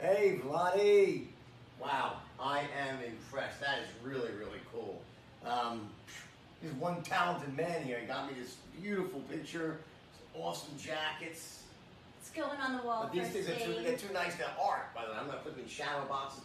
Hey, Vladi. Wow, I am impressed. That is really, really cool. Um, he's one talented man here. He got me this beautiful picture, some awesome jackets. It's going on the wall But these things are too, they're too nice to art, by the way. I'm going to put them in shadow boxes.